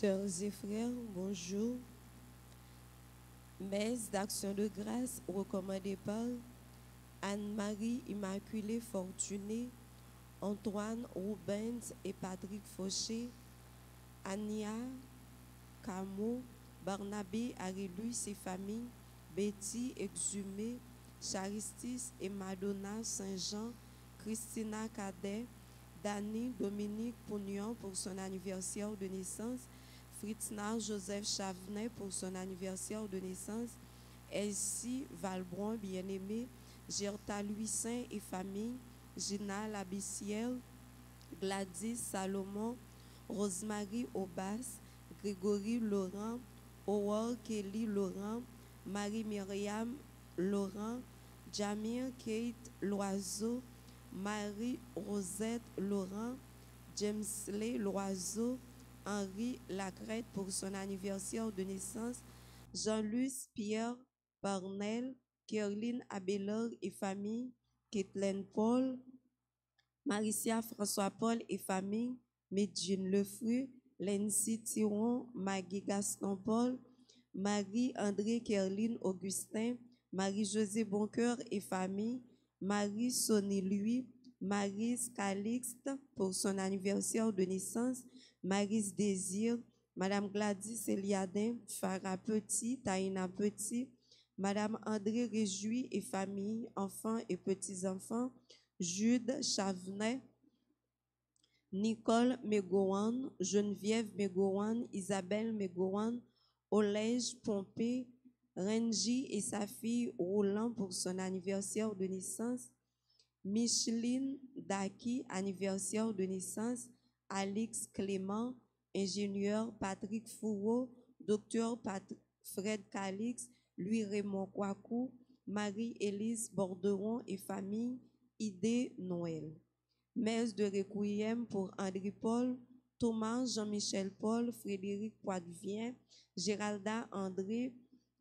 Sœurs et frères, bonjour. Messe d'action de grâce recommandée par Anne-Marie Immaculée Fortuné, Antoine Rubens et Patrick Fauché, Ania Camo, Barnabé Arélu, ses familles, Betty Exhumé, Charistis et Madonna Saint-Jean, Christina Cadet, Dani Dominique Pougnon pour son anniversaire de naissance, Fritzna Joseph Chavenet pour son anniversaire de naissance, Elsie Valbron, bien-aimée, Gerta Louis Saint et famille, Gina Labissière, Gladys Salomon, Rosemary Aubas, Grégory Laurent, Howard Kelly Laurent, Marie-Myriam Laurent, Jamir Kate Loiseau, Marie-Rosette Laurent, James Lay Loiseau, Henri Lacrette pour son anniversaire de naissance, Jean-Luc Pierre Parnell, Caroline Abelard et famille, Kathleen Paul, Maricia François-Paul et famille, Medjine Lefru, Lency Thiron, Maggie Gaston Paul, Marie-André Kerline Augustin, Marie-Josée Boncoeur et famille, Marie Sonny Louis, Marie Calixte pour son anniversaire de naissance, Marie Désir, Madame Gladys Eliadin, Farah Petit, Taïna Petit, Madame André Réjouis et famille, enfants et petits-enfants, Jude Chavenet, Nicole Megowan, Geneviève Megowan, Isabelle Megowan, Olège Pompé, Renji et sa fille Roland pour son anniversaire de naissance, Micheline Daki, anniversaire de naissance, Alix Clément, ingénieur Patrick Fourreau, docteur Fred Calix, Louis Raymond Kouakou, Marie-Élise Borderon et famille, Idée Noël. Messe de Requiem pour André Paul, Thomas Jean-Michel Paul, Frédéric Poitvien, Géralda André,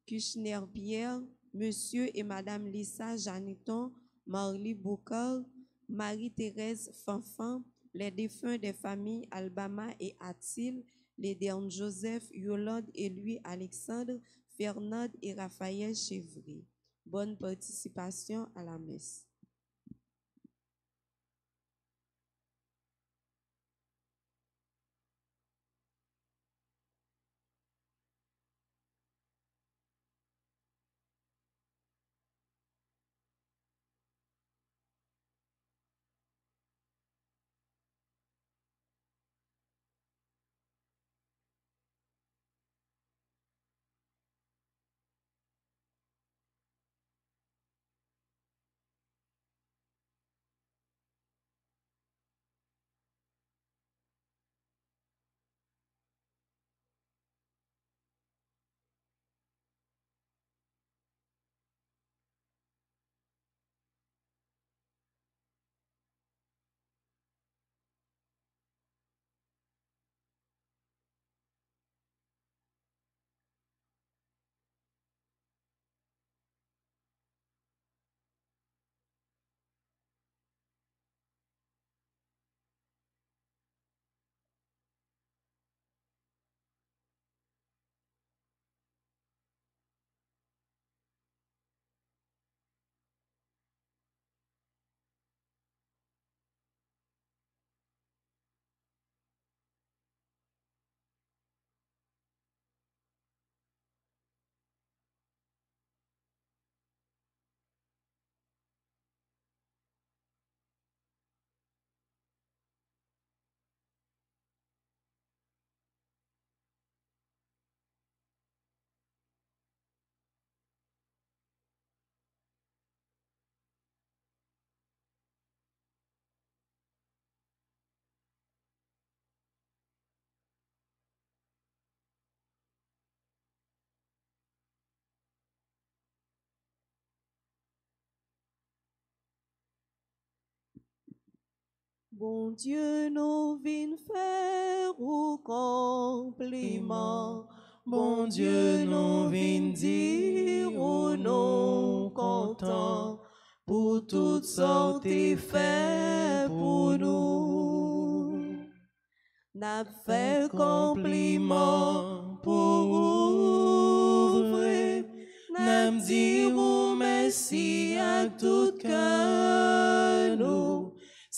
Kuchner-Pierre, Monsieur et Madame Lisa Janiton, Marly Boucal, Marie-Thérèse Fanfan, les défunts des familles Albama et Atil, les derniers Joseph, Yolande et Louis Alexandre, Fernand et Raphaël Chevry. Bonne participation à la messe. Bon Dieu, nous vînes faire au compliment. Bon Dieu, nous vînes dire au non content pour toutes sortes et fait pour nous. N'a fait compliment pour ouvrir, n'a dit merci à tout cœur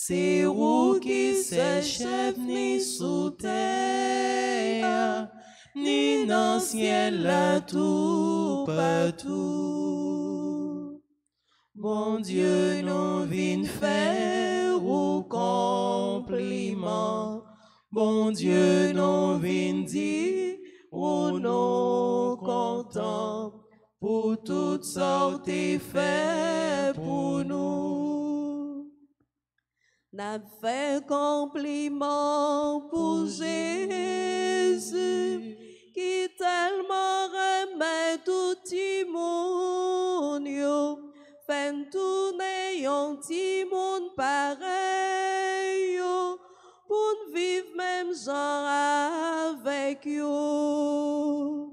vous qui se chef ni sous terre, ni dans ciel là tout partout. Bon Dieu, nous vînes faire au compliment. Bon Dieu, nous vînes dire au non content pour toutes sortes et fait pour nous. N'a fait compliment pour Jésus qui tellement remet tout le monde. yo. Fait tourner un petit monde pareil pour vivre même genre avec yo.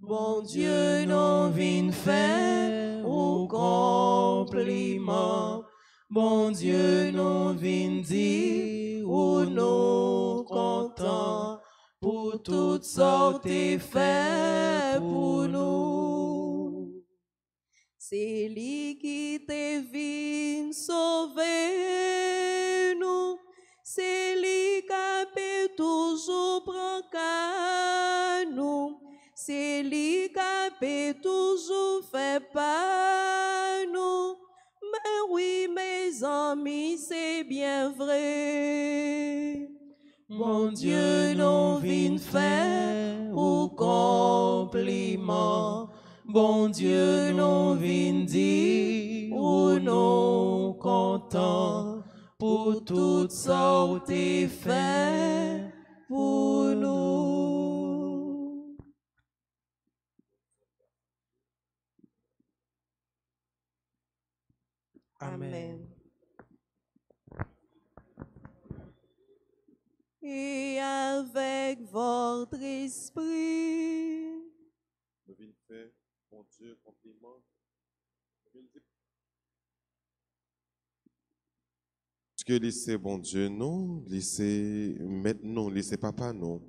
Bon Dieu, non vient faire au compliment. Bon Dieu, vient dire au non content pour toutes sortes et fait pour nous. C'est lui qui te vient sauver nous. C'est lui qui peut toujours prendre nous. C'est lui qui peut toujours faire pas nous. Mais oui, mes amis, c'est bien vrai. Mon Dieu, non vient faire au compliment. Bon Dieu, non vient dire ou non content pour toutes sortes et fait pour nous. Amen. Avec votre esprit, Nous venons faire, bon Dieu, compliment. Parce que lycée, bon Dieu, non, lycée, maintenant, lycée, papa, non.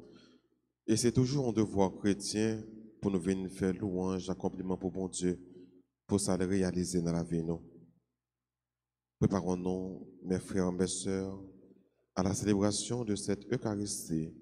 Et c'est toujours un devoir chrétien pour nous venir faire louange, accomplissement pour bon Dieu, pour ça le réaliser dans la vie, non. Préparons-nous, mes frères, mes sœurs, à la célébration de cette Eucharistie.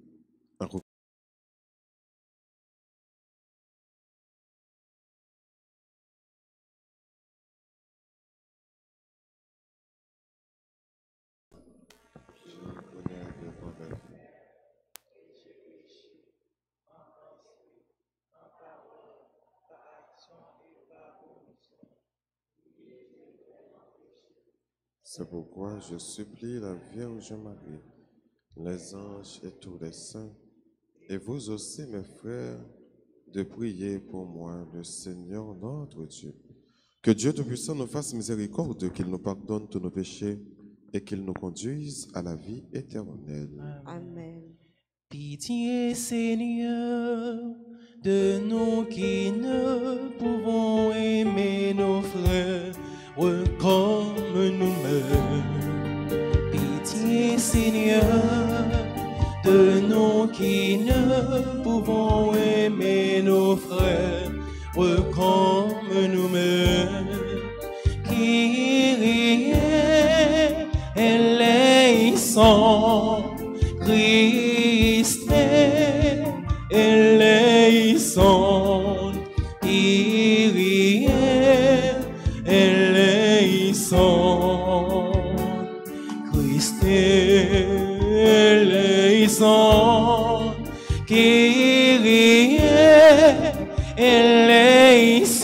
C'est pourquoi je supplie la Vierge Marie, les anges et tous les saints, et vous aussi, mes frères, de prier pour moi, le Seigneur notre Dieu. Que Dieu Tout-Puissant nous fasse miséricorde, qu'il nous pardonne tous nos péchés et qu'il nous conduise à la vie éternelle. Amen. Pitié, Seigneur, de nous qui ne pouvons aimer nos frères comme nous-mêmes. Pitié, Seigneur, de nous qui ne pouvons aimer nos frères comme nous-mêmes. Kyrie eleison, Christe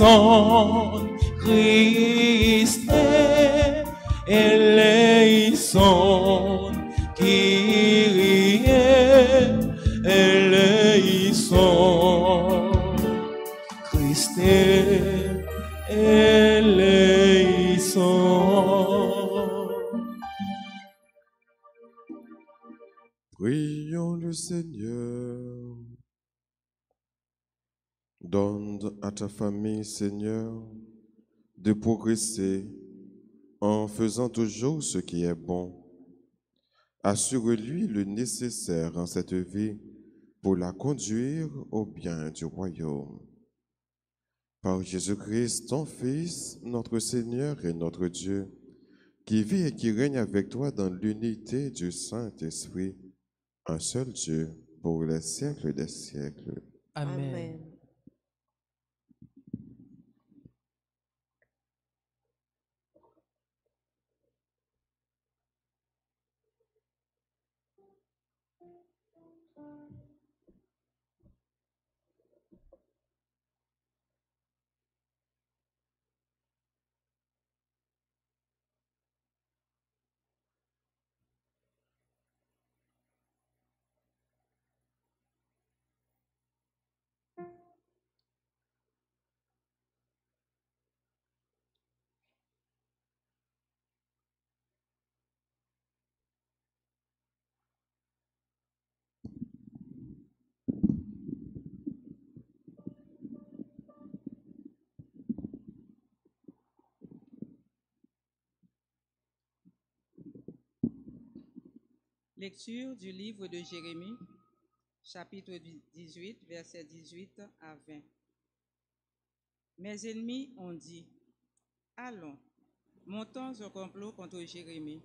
eleison, Christe eleison, Kyrie ta famille, Seigneur, de progresser en faisant toujours ce qui est bon Assure-lui le nécessaire en cette vie pour la conduire au bien du royaume. Par Jésus-Christ, ton Fils, notre Seigneur et notre Dieu, qui vit et qui règne avec toi dans l'unité du Saint-Esprit, un seul Dieu, pour les siècles des siècles. Amen. Lecture du livre de Jérémie, chapitre 18, versets 18 à 20. Mes ennemis ont dit, Allons, montons au complot contre Jérémie.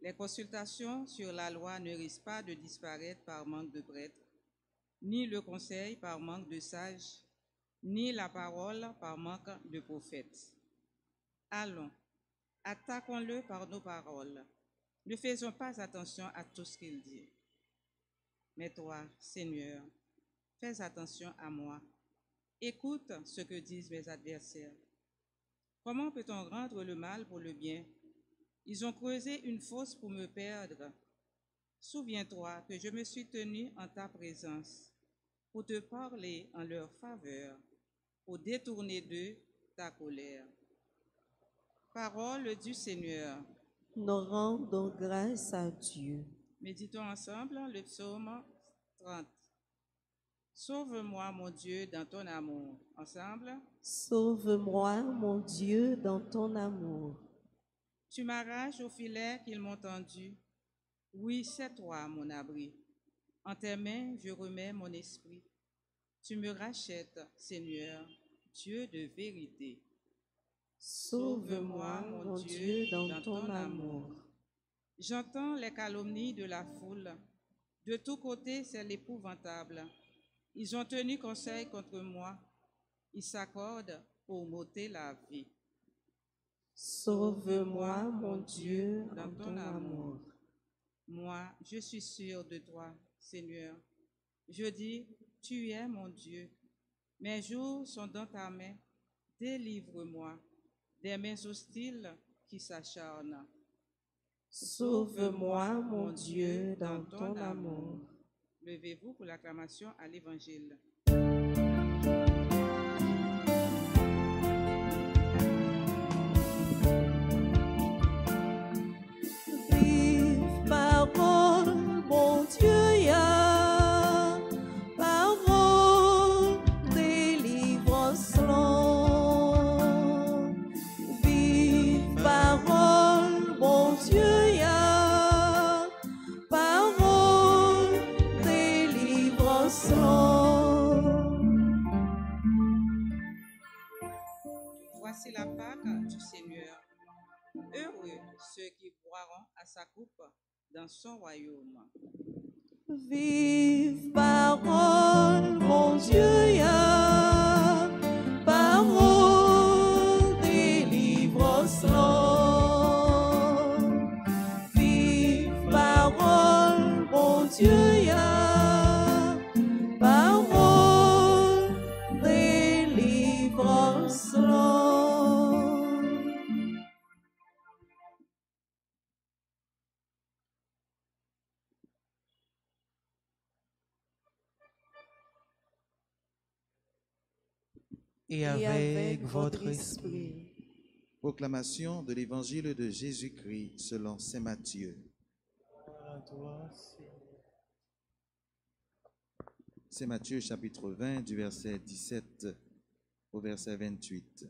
Les consultations sur la loi ne risquent pas de disparaître par manque de prêtres, ni le conseil par manque de sages, ni la parole par manque de prophètes. Allons, attaquons-le par nos paroles ne faisons pas attention à tout ce qu'il dit. Mais toi, Seigneur, fais attention à moi. Écoute ce que disent mes adversaires. Comment peut-on rendre le mal pour le bien? Ils ont creusé une fosse pour me perdre. Souviens-toi que je me suis tenu en ta présence pour te parler en leur faveur, pour détourner d'eux ta colère. Parole du Seigneur. Nous rendons grâce à Dieu. Méditons ensemble le psaume 30. Sauve-moi, mon Dieu, dans ton amour. Ensemble. Sauve-moi, mon Dieu, dans ton amour. Tu m'arraches au filet qu'ils m'ont tendu. Oui, c'est toi, mon abri. En tes mains, je remets mon esprit. Tu me rachètes, Seigneur, Dieu de vérité. Sauve-moi, mon Dieu, dans ton amour. J'entends les calomnies de la foule. De tous côtés, c'est l'épouvantable. Ils ont tenu conseil contre moi. Ils s'accordent pour m'ôter la vie. Sauve-moi, mon Dieu, dans ton amour. Moi, je suis sûr de toi, Seigneur. Je dis, tu es mon Dieu. Mes jours sont dans ta main. Délivre-moi des mains hostiles qui s'acharnent. Sauve-moi, mon Dieu, dans ton amour. Levez-vous pour l'acclamation à l'Évangile. Sa coupe dans son royaume. Vive parole, mon Dieu, parole, délivrance longue. Vive parole, mon Dieu, et avec votre esprit. Proclamation de l'évangile de Jésus-Christ selon Saint Matthieu. Saint Matthieu chapitre 20 du verset 17 au verset 28.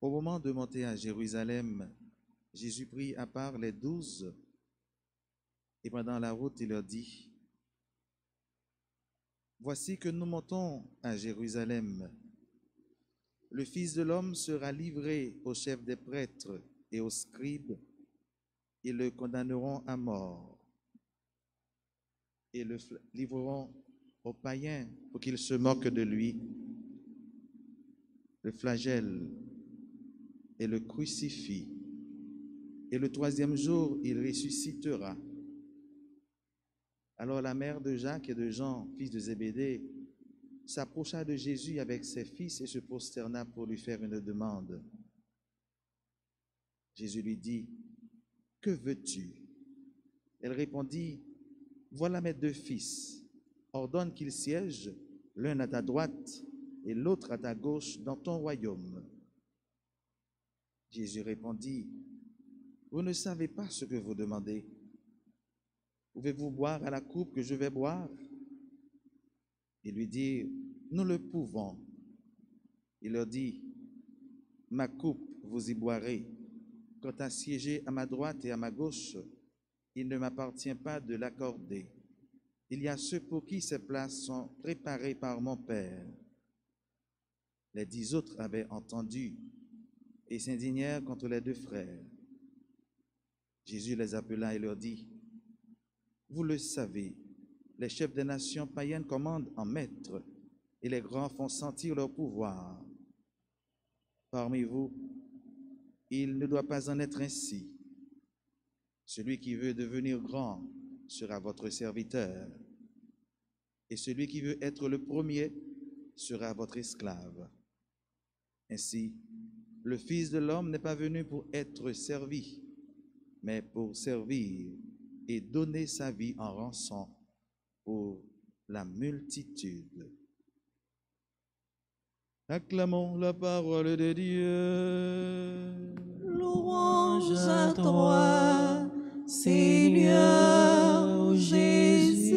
Au moment de monter à Jérusalem, Jésus prit à part les douze et pendant la route, il leur dit, Voici que nous montons à Jérusalem. Le Fils de l'homme sera livré aux chefs des prêtres et aux scribes. Ils le condamneront à mort et le livreront aux païens pour qu'ils se moquent de lui, le flagelle et le crucifie. Et le troisième jour, il ressuscitera. Alors la mère de Jacques et de Jean, fils de Zébédée, s'approcha de Jésus avec ses fils et se prosterna pour lui faire une demande. Jésus lui dit, Que veux-tu? Elle répondit, Voilà mes deux fils. Ordonne qu'ils siègent, l'un à ta droite et l'autre à ta gauche, dans ton royaume. Jésus répondit, Vous ne savez pas ce que vous demandez. Pouvez-vous boire à la coupe que je vais boire? Ils lui dirent, Nous le pouvons. Il leur dit, Ma coupe, vous y boirez. Quant à siéger à ma droite et à ma gauche, il ne m'appartient pas de l'accorder. Il y a ceux pour qui ces places sont préparées par mon Père. Les dix autres avaient entendu et s'indignèrent contre les deux frères. Jésus les appela et leur dit, Vous le savez, les chefs des nations païennes commandent en maître et les grands font sentir leur pouvoir. Parmi vous, il ne doit pas en être ainsi. Celui qui veut devenir grand sera votre serviteur, et celui qui veut être le premier sera votre esclave. Ainsi, le Fils de l'homme n'est pas venu pour être servi, mais pour servir et donner sa vie en rançon pour la multitude. Acclamons la parole de Dieu. Louange à toi, Seigneur Jésus.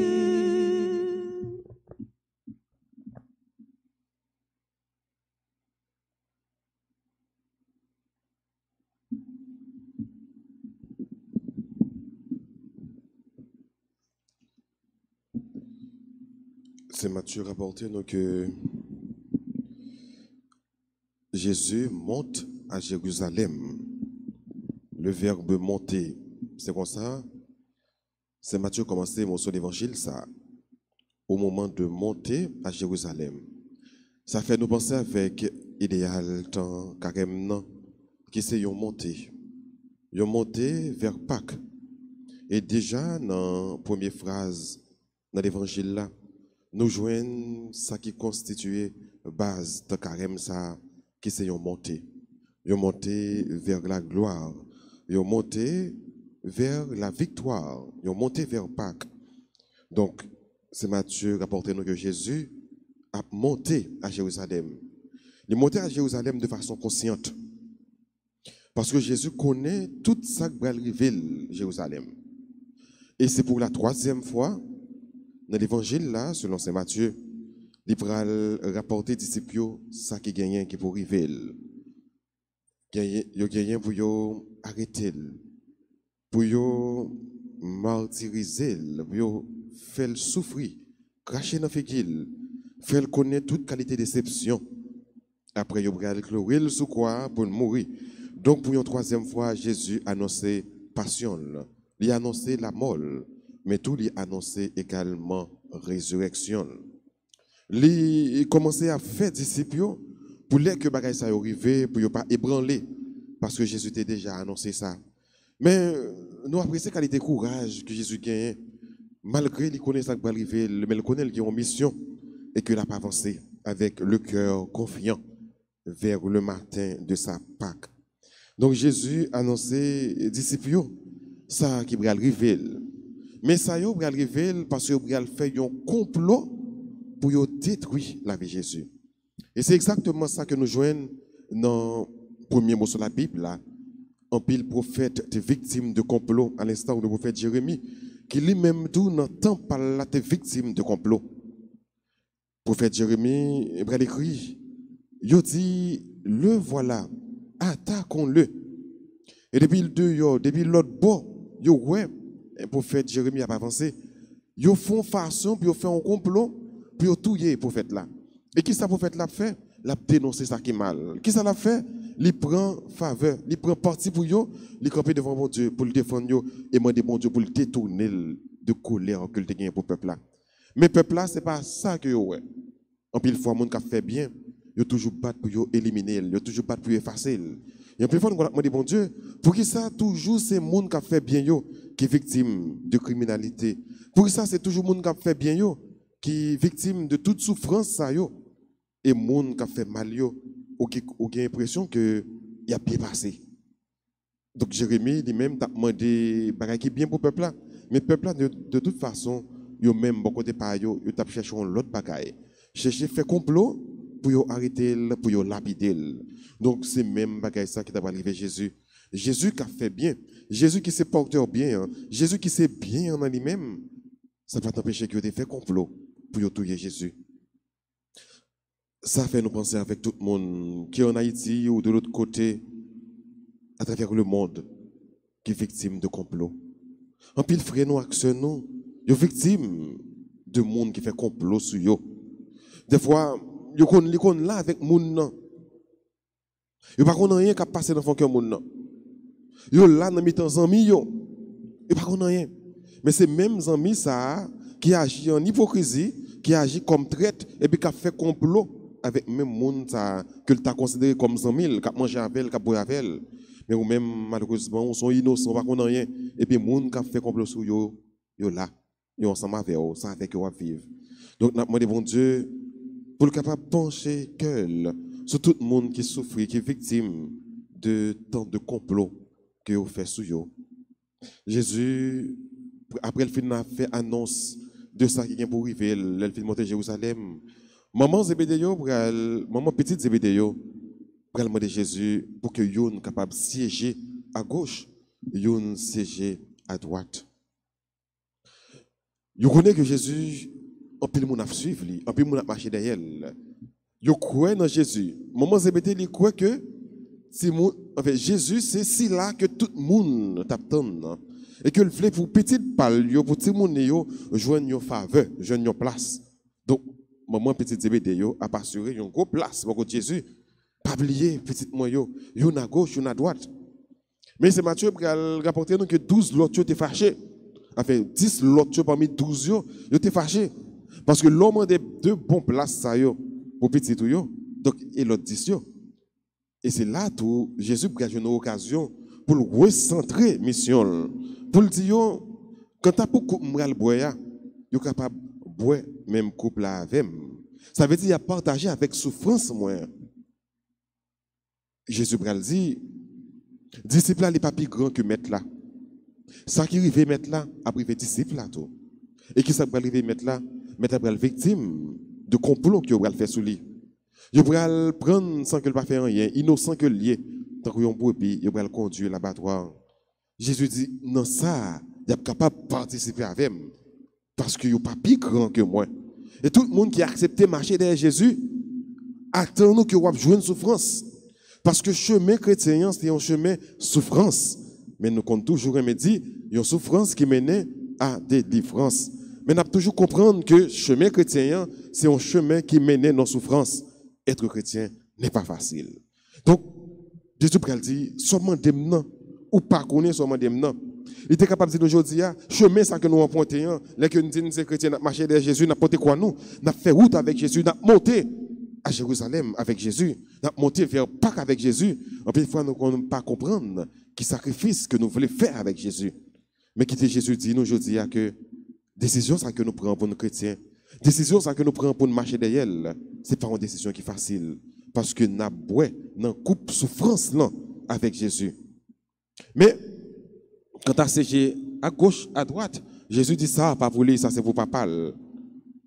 C'est Matthieu rapporté que Jésus monte à Jérusalem. Le verbe monter, c'est comme ça? C'est Matthieu commencé mon son évangile, ça, au moment de monter à Jérusalem. Ça fait nous penser avec idéal temps carême qui c'est monté. Yon monté vers Pâques. Et déjà dans la première phrase dans l'évangile là, nous joignons ça qui constituait base de carême ça qui c'est yon monté. Yon monté vers la gloire. Yon monté vers la victoire. Yon monté vers Pâques. Donc, c'est Matthieu rapporté nous que Jésus a monté à Jérusalem. Il est monté à Jérusalem de façon consciente. Parce que Jésus connaît tout ça qui va arriver Jérusalem. Et c'est pour la troisième fois, dans l'évangile là, selon Saint Matthieu, il va rapporter disciples ça qui gagne qui pour. Il gagne arrêter, pour martyriser, pour faire souffrir, cracher dans figil, faire connaître toute qualité de déception. Après, il va clouer sous pour mourir. Donc, pour une troisième fois, Jésus a annoncé passion, il a annoncé la mort, mais tout il a annoncé également résurrection. Il a commencé à faire disciples pour les que bagay ça arrivé, pour ne pas ébranler, parce que Jésus a déjà annoncé ça. Mais nous apprécions qualité de courage que Jésus gagne, malgré qu'il connaît ça qui va arriver, mais il connaît qu'il a une mission et qu'il n'a pas avancé avec le cœur confiant vers le matin de sa Pâque. Donc Jésus a annoncé aux disciples ça qui va arriver. Mais ça va arriver parce qu'il va faire un complot pour détruire la vie de Jésus. Et c'est exactement ça que nous joignons dans le premier mot sur la Bible, là. Un pile prophète était victime de complot, à l'instant où le prophète Jérémie, qui lui-même tout n'entend pas la victime de complot. Le prophète Jérémie, il écrit, il dit, le voilà, attaquons-le. Et depuis le deux, depuis l'autre bout, yo, ouais, le prophète Jérémie a pas avancé. Yo font façon, puis yo fait un complot, puis yo touyer le prophète là. Et qui ça prophète là fait? L'a dénoncé ça qui est mal. Qui ça l'a fait? Il prend faveur, il prend parti pour yo, il campe devant mon Dieu pour le défendre et demander mon Dieu pour le détourner de colère que le gagné pour le peuple là. Mais le peuple là, c'est pas ça que ouais. En pile fois, monde qui a fait bien, yo toujours battre pour éliminer, yo toujours battre pour effacer. Et en pile fois, on a demandé bon Dieu, pour qui ça toujours c'est monde qui a fait bien yo qui est victime de criminalité. Pour ça c'est toujours monde qui a fait bien yo qui est victime de toute souffrance ça yo et monde qui a fait mal yo ou qui a l'impression que il a bien passé. Donc Jérémie lui-même t'a demandé bagaille qui bien pour le peuple mais le peuple de, de toute façon, yo même bon côté par yo, yo t'a cherché l'autre bagaille. Chercher faire complot pour arrêter pour yo lapider. Donc c'est même bagaille ça qui t'a arrivé Jésus. Jésus qui a fait bien, Jésus qui s'est porteur bien, hein. Jésus qui s'est bien en lui-même, ça va t'empêcher que tu fait complot pour tuer Jésus. Ça fait nous penser avec tout le monde qui est en Haïti ou de l'autre côté, à travers le monde, qui est victime de complot. En pile frère nous, action nous, yo victime de monde qui fait complot sur yo. Des fois, li kon là avec moun nan. Yo pas kon rien qui passer dans fond cœur moun nan. Yo là dans mi-temps amis yo. Yo pas kon rien. Mais c'est même amis ça qui agit en hypocrisie, qui agit comme traite et puis qui fait complot avec même monde ça que tu as considéré comme amis, qui a mangé avec qui a boire avec. Mais ou même malheureusement, on sont innocents, pas qu'on rien et puis monde qui fait complot sur yo, yo là, yo ensemble avec eux, ça avec eux vivre. Donc n'a demandé bon Dieu pour le capable pencher cœur sur tout le monde qui souffre, qui est victime de tant de complots que vous fait sur eux. Jésus, après le film, a fait annonce de ça qui vient pour arriver, le film monter Jérusalem. Maman Zébédéo, maman petite Zébédéo, pour demander Jésus pour que yon capable de siéger à gauche, yon siéger à droite. Vous connaissez que Jésus, en pile moun a suivre lui, en pile moun a marché derrière. Yo croit dans Jésus. Maman Zébédé il croit que en fait, Jésus c'est si là que tout le monde t'attend et que le voulait pour petite pal pour tout monde yo joindre une faveur, joindre une place. Donc maman petite yo a assuré une grosse place pour Jésus. Pas oublier petite moi yo à gauche, yo à droite. Mais c'est Matthieu qui a rapporté que 12 l'autre étaient fâchés. Enfin, 10 l'autre parmi 12 yo, yo étaient fâchés. Parce que l'homme a deux bonnes places ça pour petit tout. Donc et l'autre 10 yo. Et c'est là tout Jésus a une occasion pour le recentrer mission pour le dire quand tu as pour coupe le boire, yo capable boire même couple là avec. Ça veut dire qu'il a partagé avec souffrance moi. Jésus a dit disciple là n'est pas plus grand que maître là. Ça qui arrive mettre là, a privé disciple là tout. Et qui ça va mettre là, mettre la victime de complot que va faire sous lui. Je pourrais le prendre sans qu'il ne fasse rien, innocent que lié, tant qu'on brebis, il va le conduire l'abattoir. Jésus dit, non, ça, il est capable de participer avec moi, parce qu'il n'est pas plus grand que moi. Et tout le monde qui a accepté marcher derrière Jésus, attend nous que va jouer une souffrance. Parce que le chemin chrétien, c'est un chemin souffrance. Mais nous comptons toujours remédier une souffrance qui mène à des différences. Mais nous toujours comprendre que le chemin chrétien, c'est un chemin qui mène à nos souffrances. Être chrétien n'est pas facile. Donc, Jésus pral dit, seulement des ou pas connaître seulement des. Il était capable de dire aujourd'hui, chemin ça que nous empruntons, là que nous disons chrétiens, nous marché derrière Jésus, nous porté quoi nous? Nous fait route avec Jésus, nous monté à Jérusalem avec Jésus, nous monté vers Pâques avec Jésus. En plus, fois, nous ne pas comprendre qui sacrifice que nous voulons faire avec Jésus. Mais qui Jésus dit nous aujourd'hui que décision ça que nous prenons pour nous chrétiens, décision que nous prenons pour marcher derrière, ce n'est pas une décision qui est facile. Parce que nous avons une coupe souffrance là avec Jésus. Mais quand tu as à gauche, à droite, Jésus dit ça, pas pour lui, ça c'est pour papa.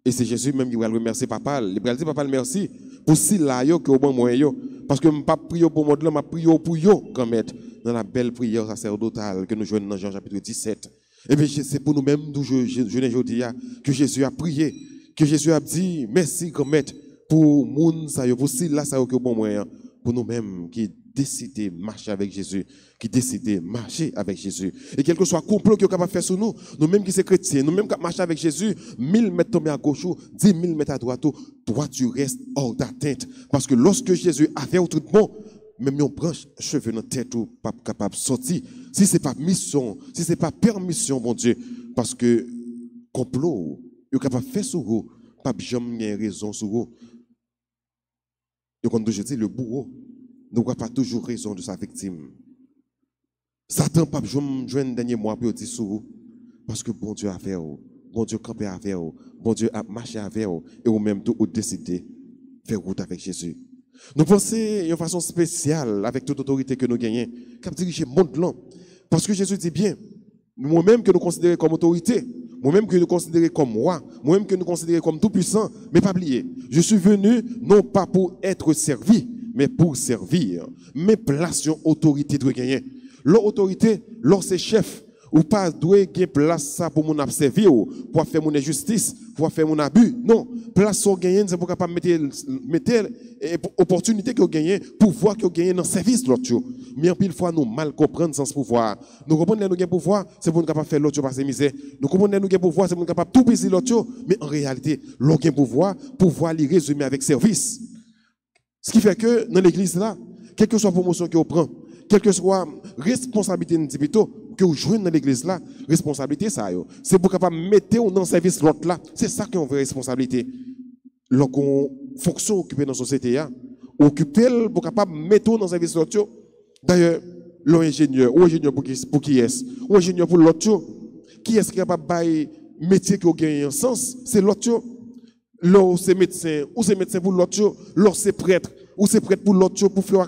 Et c'est Jésus même qui va remercier papa. Il va dire papa merci pour si là que au bon moyen parce que pas prier pour moi, je prie pour yo comme maître dans la belle prière sacerdotale que nous jouons dans Jean chapitre 17. Et bien c'est pour nous-mêmes je je dis que Jésus a prié, que Jésus a dit merci grand maître pour moun ça pour si là ça au bon moyen pour nous-mêmes qui de marcher avec Jésus, qui décidé de marcher avec Jésus. Et quel que soit le complot qui est capable de faire sur nous, nous-mêmes qui sommes chrétiens, nous-mêmes qui marchons avec Jésus, 1000 mètres tombés à gauche, 10 000 mètres à droite, toi tu restes hors d'atteinte. Parce que lorsque Jésus a fait tout bon, même une branche cheveux dans tête ou pas capable de sortir. Si ce n'est pas mission, si ce n'est pas permission, mon Dieu, parce que complot, est capable de faire sur vous, pas jamais raison sur vous. Et quand je dis le bourreau, n'aura pas toujours raison de sa victime. Satan pas jouer un dernier mois pour dire sur vous, parce que bon Dieu a fait, bon Dieu campé avec vous, bon Dieu a marché avec vous, et vous même tout décidé de faire route avec Jésus. Nous pensons d'une façon spéciale avec toute autorité que nous gagnons, comme diriger le monde. Parce que Jésus dit bien, moi-même que nous considérons comme autorité, moi-même que nous considérons comme roi, moi-même que nous considérons comme tout puissant, mais pas oublier, je suis venu non pas pour être servi, mais pour servir. Mais place autorité de gagner. L'autorité, lorsque chef, ou pas doué gagner place ça pour mon observer pour faire mon injustice, pour faire mon abus. Non, place son gagner c'est pour capable mettre mettre opportunité que gagner pouvoir que gagner dans service l'autre. Mais en pile fois nous mal comprendre sans pouvoir. Nous comprenons nous gain pouvoir, c'est pour nous capable faire l'autre passer misère. Nous comprenons nous gain pouvoir, c'est pour nous capable tout payer l'autre, mais en réalité, l'autre pouvoir, pouvoir les résumer avec service. Ce qui fait que dans l'église là, quelle que soit la promotion que vous prenez, quelle que soit la responsabilité que vous jouez dans l'église là, responsabilité ça, c'est pour capable mettre dans le service l'autre là. C'est ça qui est une vraie responsabilité. Lorsqu'on fonction occupée dans la société, occuper pour capable mettre dans le service l'autre. D'ailleurs, l'ingénieur, ou ingénieur pour qui, pour qui est ou ingénieur pour l'autre, qui est capable de métier qui a gagné un sens, c'est l'autre. L'autre c'est médecin, ou c'est médecin pour l'autre, l'autre c'est prêtre, ou c'est prêtre pour l'autre, pour faire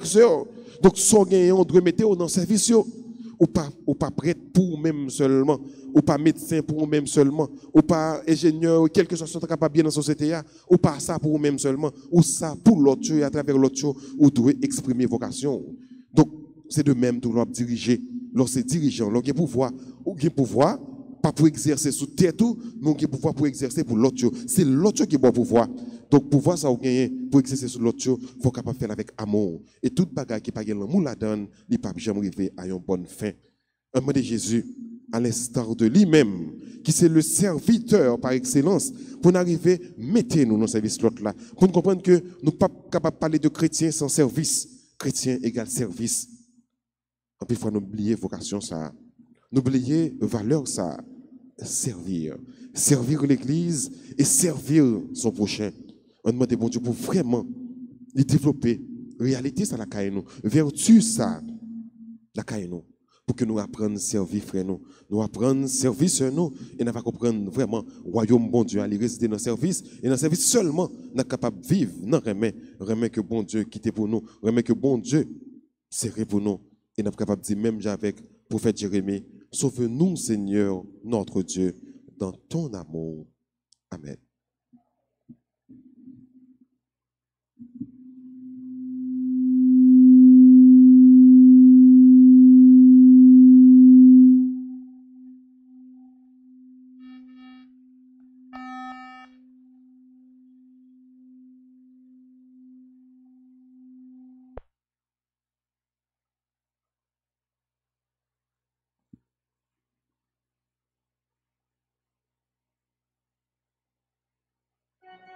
Donc, son gagnant, on doit mettre dans le service, ou pas, ou pas prêtre pour même seulement, ou pas médecin pour même seulement, ou pas ingénieur, quelque chose qui capable bien dans la société, ou pas ça pour même seulement, ou ça pour l'autre, et à travers l'autre, ou doit exprimer vocation. Donc, c'est de même tout l'homme diriger. Lorsque c'est dirigeant, lorsque pouvoir, ou pouvoir, pas pour exercer sous tête mais on a pouvoir pour exercer pour l'autre. C'est l'autre qui a pouvoir. Donc pouvoir ça gagner pour exercer sur l'autre, il faut capable faire avec amour. Et toute bagarre qui pas l'amour la donne, il pas jamais arriver à une bonne fin. Un mot de Jésus, à l'instar de lui-même, qui c'est le serviteur par excellence, pour arriver, mettez-nous dans le service l'autre là, pour nous comprendre que nous ne sommes pas capables de parler de chrétiens sans service. Chrétien égale service. En plus, il faut n'oublier vocation ça. N'oublier valeur ça servir. Servir l'Église et servir son prochain. On demande bon Dieu pour vraiment développer réalité ça la caille nous, vertu ça la caille nous pour que nous apprenions à servir frère nous, nous apprenions à servir sur nous. Et nous va comprendre vraiment royaume bon Dieu aller résider dans le service. Et dans le service seulement nous sommes capables de vivre. Non remet remet que bon Dieu quitte pour nous, remet que bon Dieu serré pour nous. Et nous sommes capables de dire même avec prophète Jérémie Sauve-nous, Seigneur, notre Dieu, dans ton amour. Amen.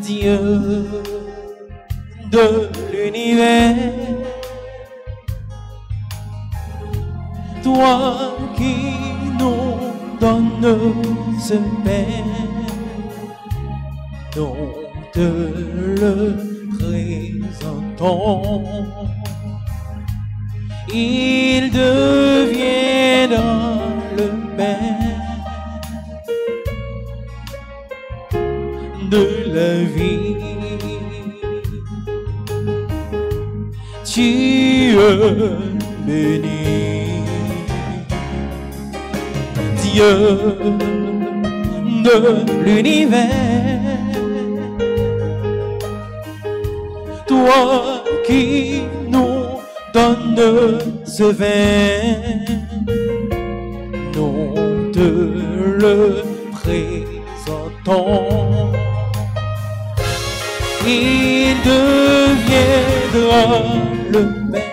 Dieu de l'univers, toi qui nous donnes ce Père, nous te le présentons. Nous donnes ce vin, nous te le présentons. Il deviendra le pain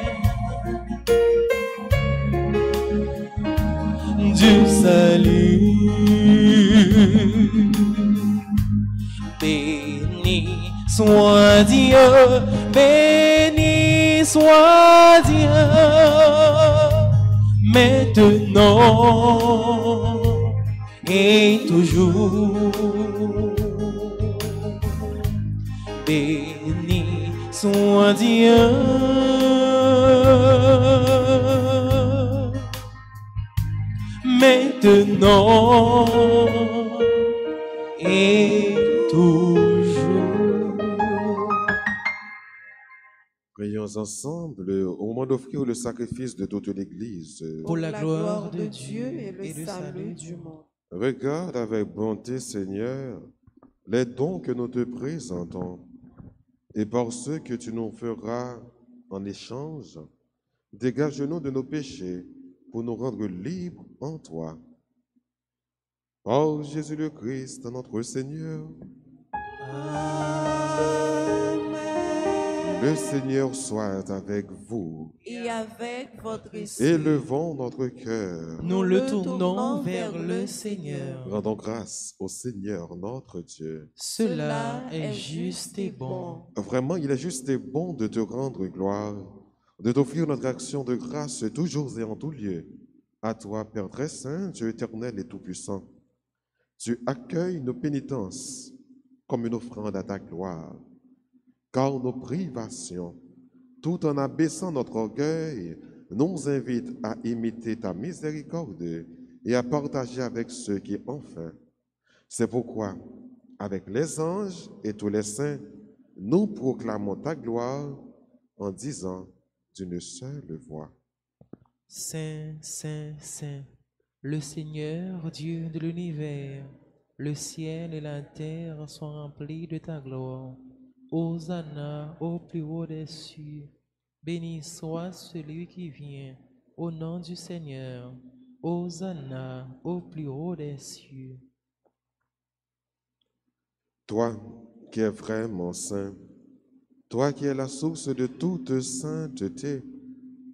du salut. Béni soit Dieu, maintenant et toujours. Béni soit Dieu. Maintenant Prions ensemble au moment d'offrir le sacrifice de toute l'Église. Pour la gloire de Dieu et le salut du monde. Regarde avec bonté, Seigneur, les dons que nous te présentons, et par ceux que tu nous feras en échange, dégage-nous de nos péchés pour nous rendre libres en toi. Ô Jésus le Christ, notre Seigneur, le Seigneur soit avec vous. Et avec votre esprit. Élevons notre cœur. Nous le tournons vers le Seigneur. Rendons grâce au Seigneur notre Dieu. Cela est juste et bon. Vraiment, il est juste et bon de te rendre gloire, de t'offrir notre action de grâce toujours et en tout lieu. À toi, Père très saint, Dieu éternel et tout-puissant, tu accueilles nos pénitences comme une offrande à ta gloire, car nos privations, tout en abaissant notre orgueil, nous invitent à imiter ta miséricorde et à partager avec ceux qui ont faim. C'est pourquoi, avec les anges et tous les saints, nous proclamons ta gloire en disant d'une seule voix. Saint, Saint, Saint, le Seigneur Dieu de l'univers, le ciel et la terre sont remplis de ta gloire. Hosanna au plus haut des cieux. Béni soit celui qui vient au nom du Seigneur. Hosanna au plus haut des cieux. Toi qui es vraiment saint, toi qui es la source de toute sainteté,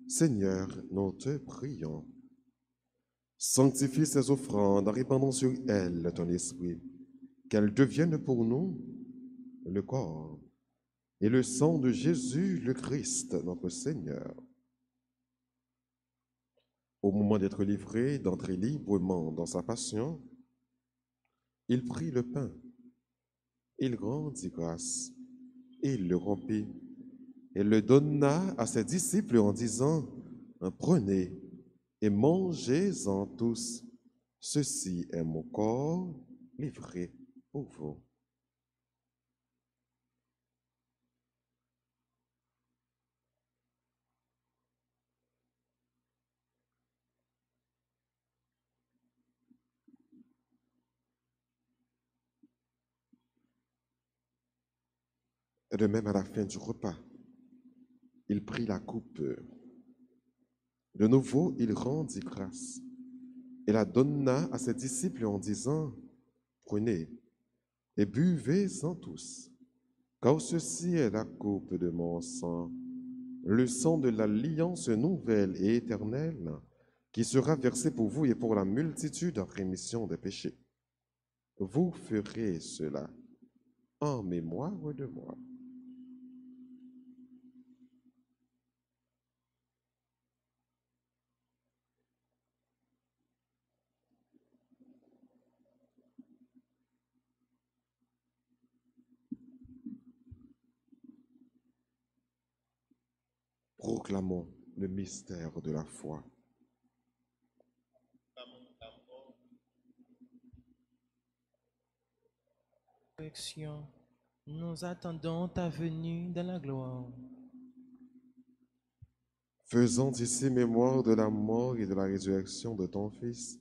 Seigneur, nous te prions. Sanctifie ces offrandes en répandant sur elles ton esprit, qu'elles deviennent pour nous le corps et le sang de Jésus le Christ, notre Seigneur. Au moment d'être livré, d'entrer librement dans sa passion, il prit le pain, il rendit grâce, il le rompit, et le donna à ses disciples en disant, Prenez et mangez-en tous, ceci est mon corps livré pour vous. De même à la fin du repas, il prit la coupe. De nouveau, il rendit grâce et la donna à ses disciples en disant, Prenez et buvez-en tous, car ceci est la coupe de mon sang, le sang de l'alliance nouvelle et éternelle, qui sera versé pour vous et pour la multitude en rémission des péchés. Vous ferez cela en mémoire de moi. Proclamons le mystère de la foi. Nous attendons ta venue dans la gloire. Faisons ici mémoire de la mort et de la résurrection de ton Fils.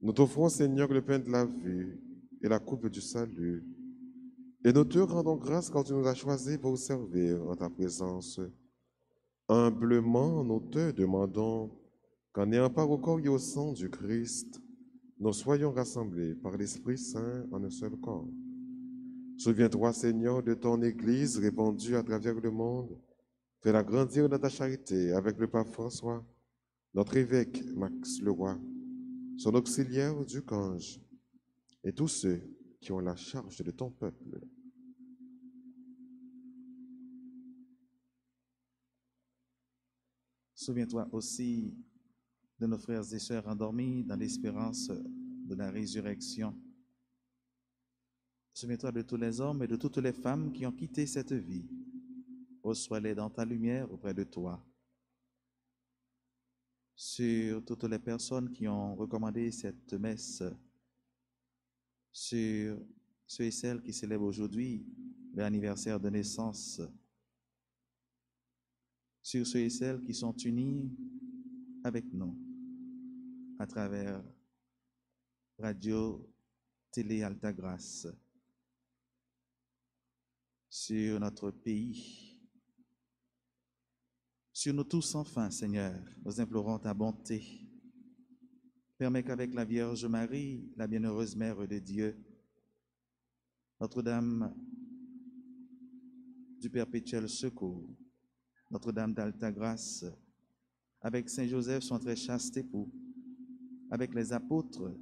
Nous t'offrons, Seigneur, le pain de la vie et la coupe du salut. Et nous te rendons grâce quand tu nous as choisis pour servir en ta présence. Humblement, nous te demandons qu'en ayant part au corps et au sang du Christ, nous soyons rassemblés par l'Esprit Saint en un seul corps. Souviens-toi, Seigneur, de ton Église répandue à travers le monde. Fais-la grandir dans ta charité avec le pape François, notre évêque Max Leroy, son auxiliaire du Cange, et tous ceux qui ont la charge de ton peuple. Souviens-toi aussi de nos frères et sœurs endormis dans l'espérance de la résurrection. Souviens-toi de tous les hommes et de toutes les femmes qui ont quitté cette vie. Reçois-les dans ta lumière auprès de toi. Sur toutes les personnes qui ont recommandé cette messe, sur ceux et celles qui célèbrent aujourd'hui l'anniversaire de naissance, sur ceux et celles qui sont unis avec nous à travers Radio Télé Alta Grâce, sur notre pays, sur nous tous enfin, Seigneur, nous implorons ta bonté. Permets qu'avec la Vierge Marie, la bienheureuse Mère de Dieu, Notre-Dame du perpétuel secours, Notre-Dame d'Alta Grâce, avec Saint Joseph, son très chaste époux, avec les apôtres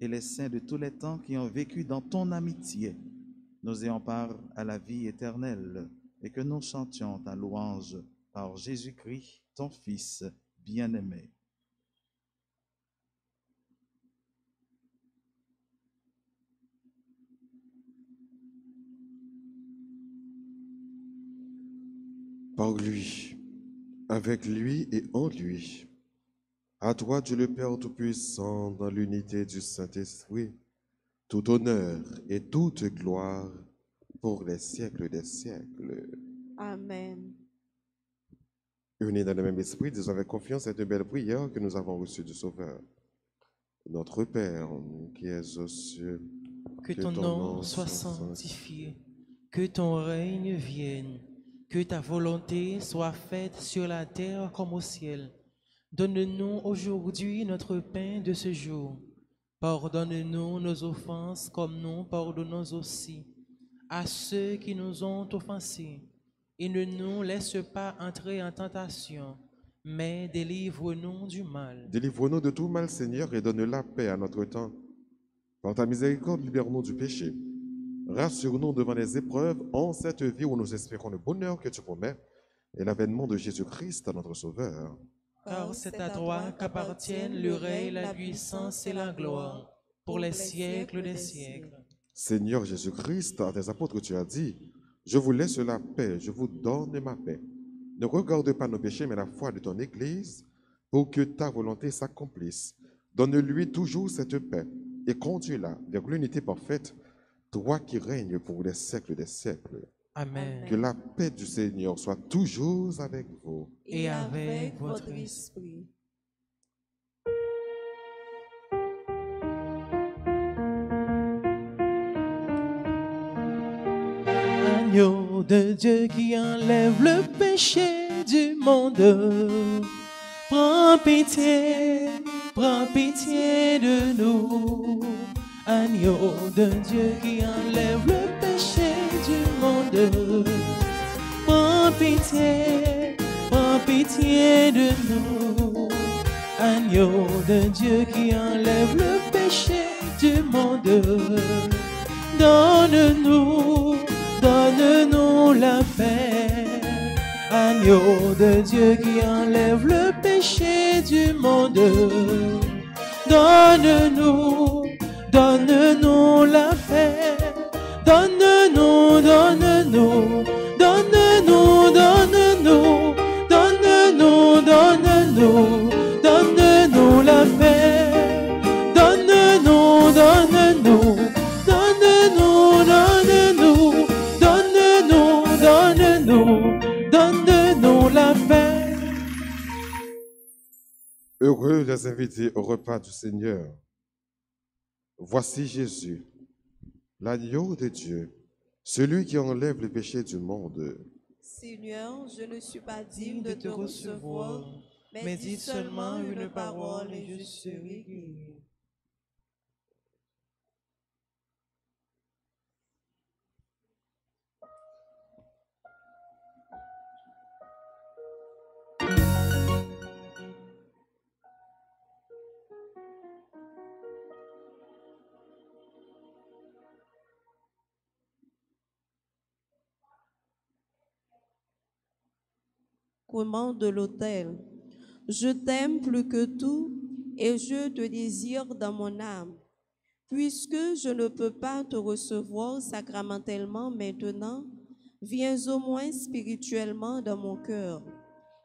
et les saints de tous les temps qui ont vécu dans ton amitié, nous ayons part à la vie éternelle et que nous chantions ta louange par Jésus-Christ, ton Fils bien-aimé. Par lui, avec lui et en lui. À toi, Dieu le Père Tout-Puissant, dans l'unité du Saint-Esprit, tout honneur et toute gloire pour les siècles des siècles. Amen. Unis dans le même esprit, disons avec confiance cette belle prière que nous avons reçue du Sauveur. Notre Père, qui es aux cieux, Que ton nom soit sanctifié, que ton règne vienne, que ta volonté soit faite sur la terre comme au ciel. Donne-nous aujourd'hui notre pain de ce jour. Pardonne-nous nos offenses comme nous pardonnons aussi à ceux qui nous ont offensés. Et ne nous laisse pas entrer en tentation, mais délivre-nous du mal. Délivre-nous de tout mal, Seigneur, et donne la paix à notre temps. Par ta miséricorde, libère-nous du péché. Rassure-nous devant les épreuves en cette vie où nous espérons le bonheur que tu promets et l'avènement de Jésus-Christ, notre Sauveur. Car c'est à toi qu'appartiennent le règne, la puissance et la gloire, pour les siècles des siècles. Seigneur Jésus-Christ, à tes apôtres, tu as dit, je vous laisse la paix, je vous donne ma paix. Ne regarde pas nos péchés, mais la foi de ton Église, pour que ta volonté s'accomplisse. Donne-lui toujours cette paix et conduis-la vers l'unité parfaite, toi qui règnes pour les siècles des siècles. Amen. Que la paix du Seigneur soit toujours avec vous. Et avec votre esprit. Agneau de Dieu qui enlève le péché du monde. Prends pitié, prends pitié de nous. Agneau de Dieu qui enlève le péché du monde. Prends pitié, prends pitié de nous. Agneau de Dieu qui enlève le péché du monde. Donne-nous, donne-nous la paix. Agneau de Dieu qui enlève le péché du monde. Donne-nous, Donne-nous la paix. Donne-nous, donne-nous. Donne-nous, donne-nous. Donne-nous, donne-nous. Donne-nous la paix. Donne-nous, donne-nous. Donne-nous, donne-nous. Donne-nous, donne-nous. Donne-nous la paix. Heureux les invités au repas du Seigneur. Voici Jésus, l'agneau de Dieu, celui qui enlève le péché du monde. Seigneur, je ne suis pas digne de te recevoir, mais dis seulement une parole et je serai guéri. De l'autel. Je t'aime plus que tout et je te désire dans mon âme. Puisque je ne peux pas te recevoir sacramentellement maintenant, viens au moins spirituellement dans mon cœur.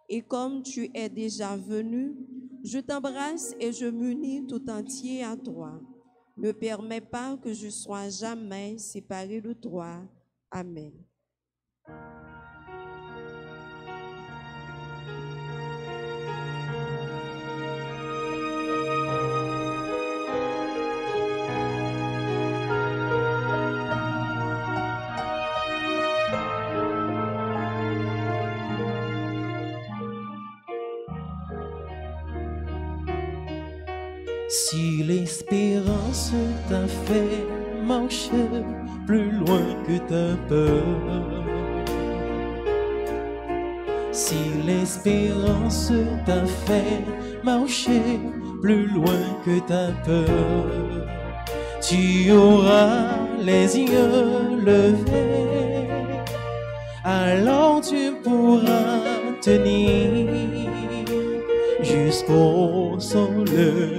Et comme tu es déjà venu, je t'embrasse et je m'unis tout entier à toi. Ne permets pas que je sois jamais séparé de toi. Amen. Si l'espérance t'a fait marcher plus loin que ta peur, si l'espérance t'a fait marcher plus loin que ta peur, tu auras les yeux levés, alors tu pourras tenir jusqu'au soleil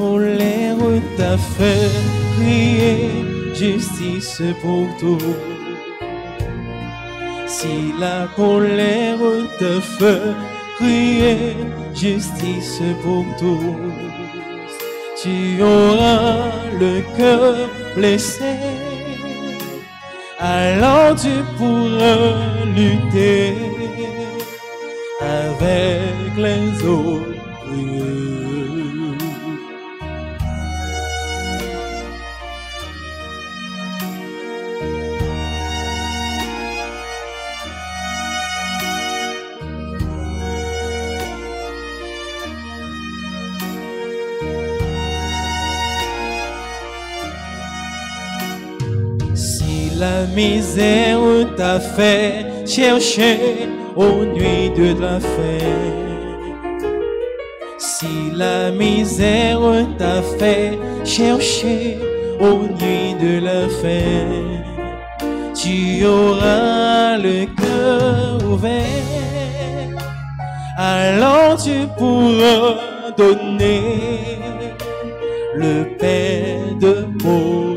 Si la colère t'a fait crier justice pour tout, si la colère te fait crier justice pour tous, tu auras le cœur blessé, alors tu pourras lutter avec les autres. La misère t'a fait chercher aux nuits de la faim, si la misère t'a fait chercher aux nuits de la faim, tu auras le cœur ouvert, alors tu pourras donner le pain de pauvreté.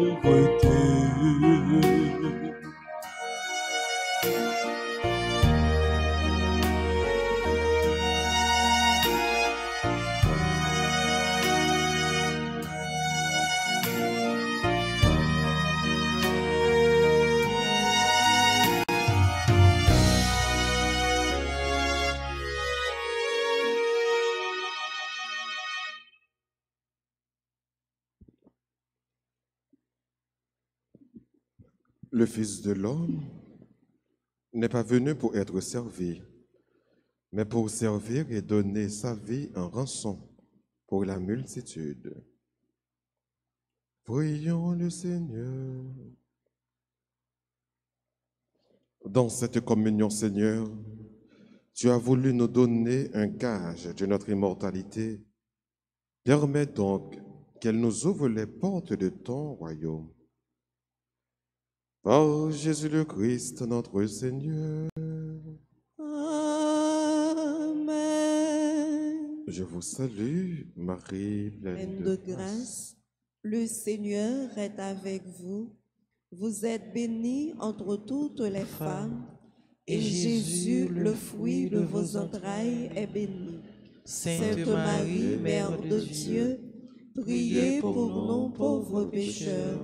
Fils de l'homme n'est pas venu pour être servi, mais pour servir et donner sa vie en rançon pour la multitude. Prions le Seigneur. Dans cette communion, Seigneur, tu as voulu nous donner un gage de notre immortalité. Permets donc qu'elle nous ouvre les portes de ton royaume. Par Jésus le Christ, notre Seigneur, Amen. je vous salue, Marie, pleine Pleine de grâce, le Seigneur est avec vous. Vous êtes bénie entre toutes les femmes, et Jésus, le fruit de vos entrailles, est béni. Sainte Marie, Mère de Dieu, Priez pour nous pauvres pécheurs,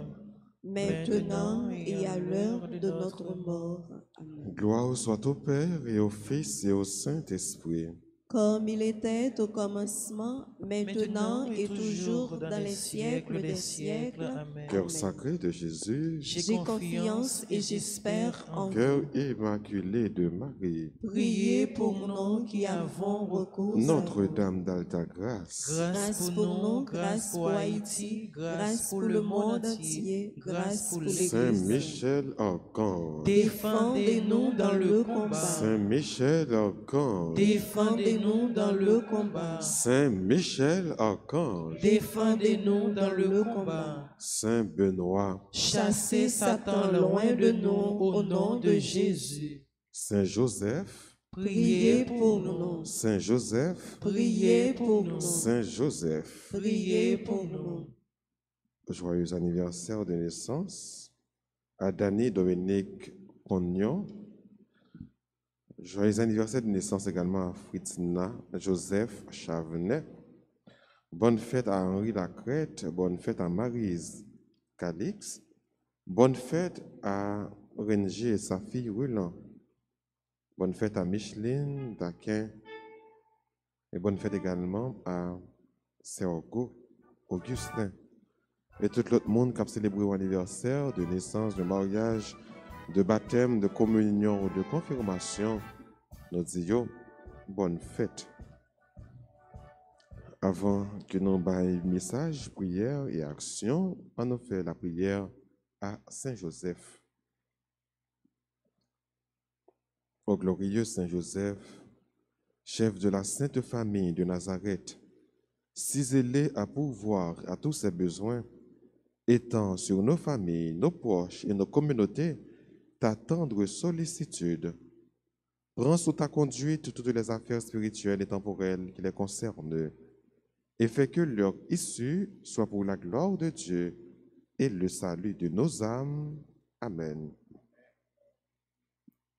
maintenant et à l'heure de notre mort. Amen. Gloire soit au Père et au Fils et au Saint-Esprit. Comme il était au commencement, maintenant et toujours dans les siècles des siècles. Amen. Cœur sacré de Jésus, J'ai confiance et j'espère en cœur vous. immaculé de Marie, Priez pour nous qui avons recours. Notre-Dame d'Alta Grâce, Grâce pour nous, grâce pour Haïti, grâce pour le monde entier, grâce pour l'Église. Saint-Michel Archange, Défendez-nous dans le combat. Saint-Michel Archange, Défendez-nous dans le combat. Saint-Michel Archange, Défendez-nous dans le combat. Saint Benoît, Chassez Satan loin de nous au nom de Jésus. Saint Joseph, Priez pour nous. Saint Joseph, Priez pour nous. Saint Joseph. Priez pour nous. Joyeux anniversaire de naissance à Dany Dominique Pognon. Joyeux anniversaire de naissance également à Fritzina Joseph Chavenet. Bonne fête à Henri Lacrête. Bonne fête à Marise Calix. Bonne fête à Renji et sa fille Roland. Bonne fête à Micheline Daquin. Et bonne fête également à Sergo Augustin et tout l'autre monde qui a célébré un anniversaire de naissance, de mariage, de baptême, de communion ou de confirmation. Nous disons bonne fête. Avant que nous baillons message, prière et action, on nous fait la prière à Saint Joseph. Au glorieux Saint Joseph, chef de la sainte famille de Nazareth, si zélé à pourvoir à tous ses besoins, étend sur nos familles, nos proches et nos communautés ta tendre sollicitude. Prends sous ta conduite toutes les affaires spirituelles et temporelles qui les concernent et fais que leur issue soit pour la gloire de Dieu et le salut de nos âmes. Amen.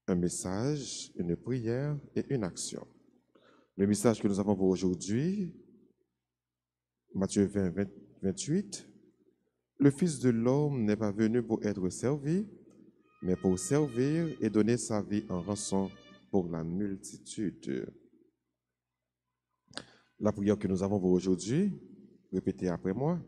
Un message, une prière et une action. Le message que nous avons pour aujourd'hui, Matthieu 20, 20, 28, le Fils de l'homme n'est pas venu pour être servi, mais pour servir et donner sa vie en rançon pour la multitude. La prière que nous avons pour aujourd'hui, répétez après moi.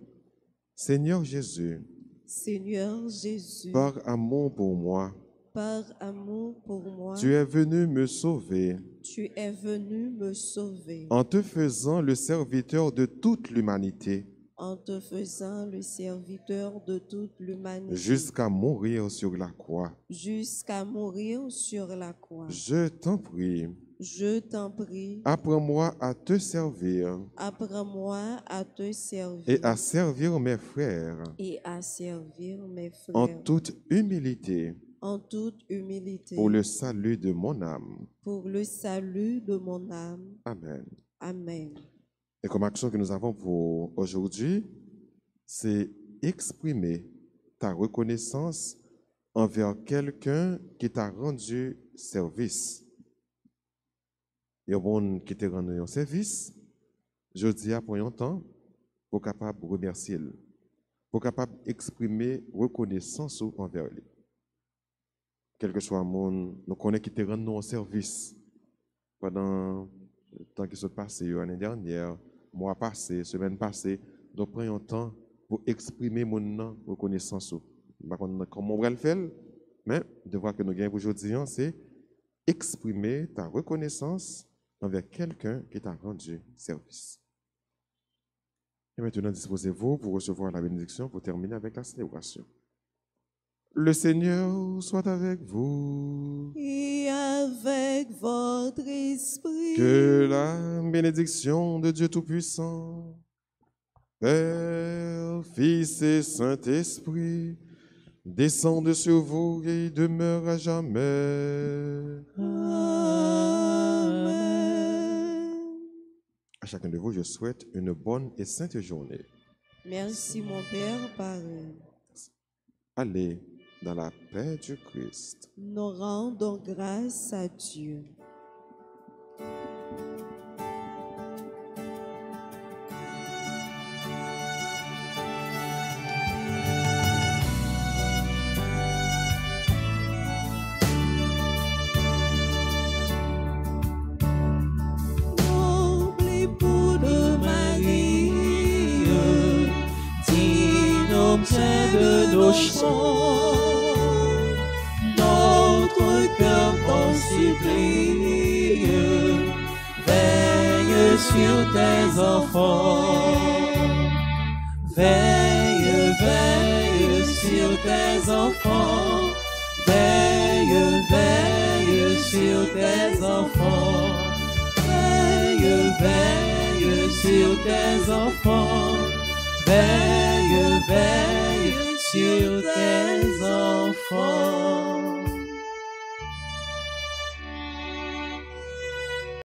Seigneur Jésus, Seigneur Jésus, par amour pour moi, par amour pour moi, tu es venu me sauver tu es venu me sauver en te faisant le serviteur de toute l'humanité en te faisant le serviteur de toute l'humanité jusqu'à mourir sur la croix. jusqu'à mourir sur la croix. Je t'en prie, Je t'en prie, apprends-moi à te servir apprends-moi à te servir et à servir mes frères et à servir mes frères en toute humilité en toute humilité pour le salut de mon âme. pour le salut de mon âme. Amen. Amen. Et comme action que nous avons pour aujourd'hui, c'est exprimer ta reconnaissance envers quelqu'un qui t'a rendu service. Il y a gens qui t'a rendu un service, je dis à pour un temps, pour capable remercier, pour capable d'exprimer reconnaissance envers lui. Quel que soit monde, nous connaissons qui t'a rendu un service pendant le temps qui se passe l'année dernière, mois passé, semaine passée, nous prenons un temps pour exprimer mon reconnaissance. Comment on va le faire, mais le devoir que nous gagnons aujourd'hui, hein, c'est exprimer ta reconnaissance envers quelqu'un qui t'a rendu service. Et maintenant, disposez-vous pour recevoir la bénédiction pour terminer avec la célébration. Le Seigneur soit avec vous. Et avec votre esprit, Que la bénédiction de Dieu Tout-Puissant, Père, Fils et Saint-Esprit, descende sur vous et demeure à jamais. Amen. À chacun de vous, je souhaite une bonne et sainte journée. Merci mon Père Parrain. Allez dans la paix du Christ. Nous rendons grâce à Dieu. de nos chansons. Veille sur tes enfants, veille, veille sur tes enfants, veille, veille sur tes enfants, veille, veille sur tes enfants, veille, veille sur tes enfants.